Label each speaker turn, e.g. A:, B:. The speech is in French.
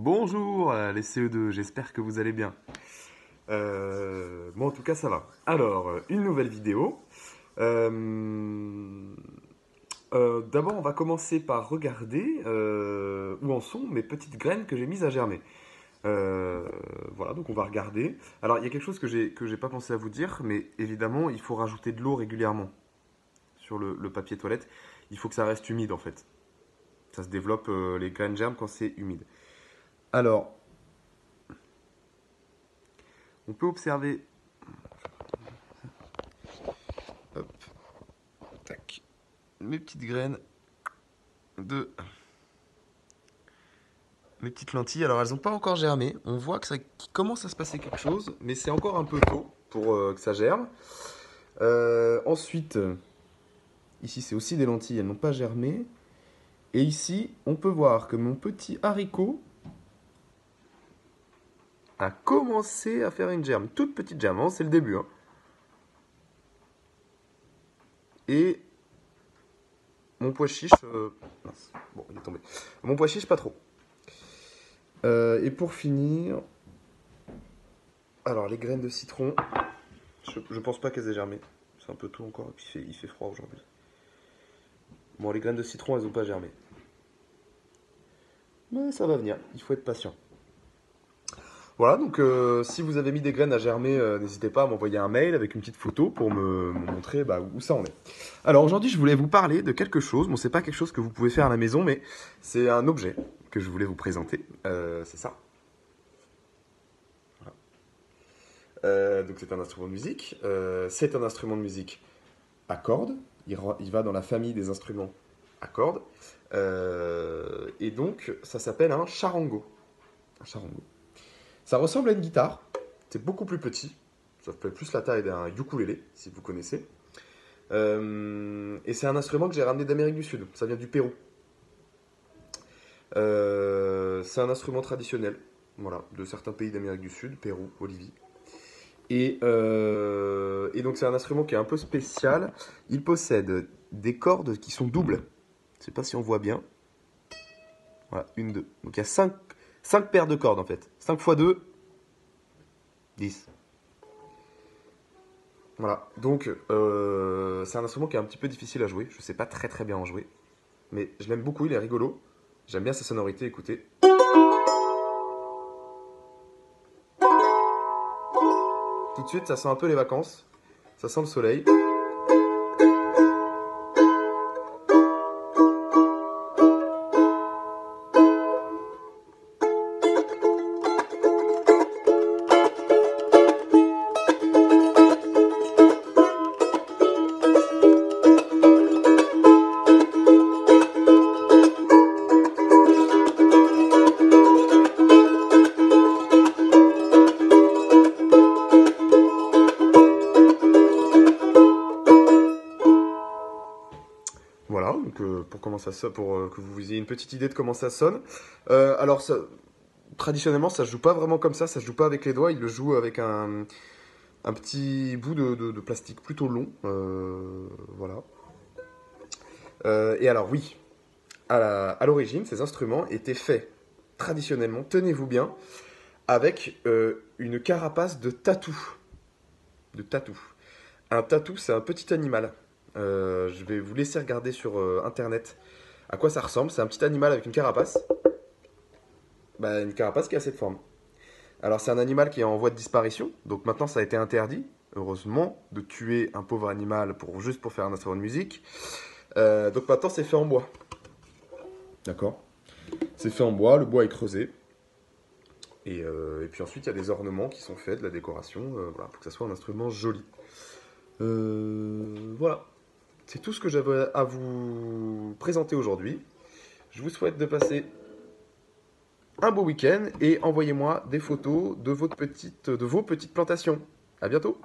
A: Bonjour euh, les CE2, j'espère que vous allez bien. Euh, bon, en tout cas, ça va. Alors, euh, une nouvelle vidéo. D'abord, on va commencer par regarder où en sont mes petites graines que j'ai mises à germer. Voilà, donc on va regarder. Alors, il y a quelque chose que j'ai pas pensé à vous dire, mais évidemment, il faut rajouter de l'eau régulièrement sur le, le papier toilette. Il faut que ça reste humide en fait. Ça se développe les graines germes quand c'est humide. Alors, on peut observer. Mes petites graines de. Mes petites lentilles. Alors, elles n'ont pas encore germé. On voit que ça commence à se passer quelque chose, mais c'est encore un peu tôt pour euh, que ça germe. Euh, ensuite, ici, c'est aussi des lentilles. Elles n'ont pas germé. Et ici, on peut voir que mon petit haricot a commencé à faire une germe, toute petite germe, hein, c'est le début. hein. Et mon pois chiche, euh, bon, il est tombé. Mon pois chiche, pas trop. Euh, et pour finir, alors les graines de citron, je, pense pas qu'elles aient germé. C'est un peu tôt encore, et puis il fait, il fait froid aujourd'hui. Bon, les graines de citron, elles ont pas germé. Mais ça va venir, il faut être patient. Voilà, donc euh, si vous avez mis des graines à germer, euh, n'hésitez pas à m'envoyer un mail avec une petite photo pour me, montrer bah, où ça en est. Alors aujourd'hui, je voulais vous parler de quelque chose. Bon, c'est pas quelque chose que vous pouvez faire à la maison, mais c'est un objet que je voulais vous présenter. Euh, c'est ça. Voilà. Donc c'est un instrument de musique. C'est un instrument de musique à cordes. Il, il va dans la famille des instruments à cordes. Et donc, ça s'appelle un charango. Un charango. Ça ressemble à une guitare. C'est beaucoup plus petit. Ça fait plus la taille d'un ukulélé, si vous connaissez. Euh, et c'est un instrument que j'ai ramené d'Amérique du Sud. Ça vient du Pérou. Euh, c'est un instrument traditionnel, voilà, de certains pays d'Amérique du Sud, Pérou, Bolivie. Et, euh, et donc c'est un instrument qui est un peu spécial. Il possède des cordes qui sont doubles. Je sais pas si on voit bien. Voilà, une, deux. Donc il y a cinq, cinq paires de cordes en fait. 5 fois 2, 10. Voilà, donc euh, c'est un instrument qui est un petit peu difficile à jouer. Je sais pas très très bien en jouer. Mais je l'aime beaucoup, il est rigolo. J'aime bien sa sonorité, écoutez. Tout de suite, ça sent un peu les vacances. Ça sent le soleil. Pour, pour euh, que vous ayez une petite idée de comment ça sonne. Euh, alors, traditionnellement, ça se joue pas vraiment comme ça, ça se joue pas avec les doigts, il le joue avec un, petit bout de, plastique plutôt long. euh, voilà. Et alors, oui, à l'origine, ces instruments étaient faits traditionnellement, tenez-vous bien, avec une carapace de tatou. De tatou. Un tatou, c'est un petit animal. Euh, je vais vous laisser regarder sur euh, internet à quoi ça ressemble. C'est un petit animal avec une carapace. Bah, une carapace qui a cette forme. Alors, c'est un animal qui est en voie de disparition. Donc maintenant, ça a été interdit, heureusement, de tuer un pauvre animal juste pour faire un instrument de musique. Euh, donc maintenant, c'est fait en bois. D'accord? C'est fait en bois, le bois est creusé. Et, puis ensuite, il y a des ornements qui sont faits, de la décoration, voilà, pour que ça soit un instrument joli. Voilà. C'est tout ce que j'avais à vous présenter aujourd'hui. Je vous souhaite de passer un beau week-end et envoyez-moi des photos de, vos petites plantations. À bientôt